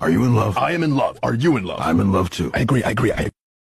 Are you in love? I am in love. Are you in love? I'm in love too. I agree. I agree. I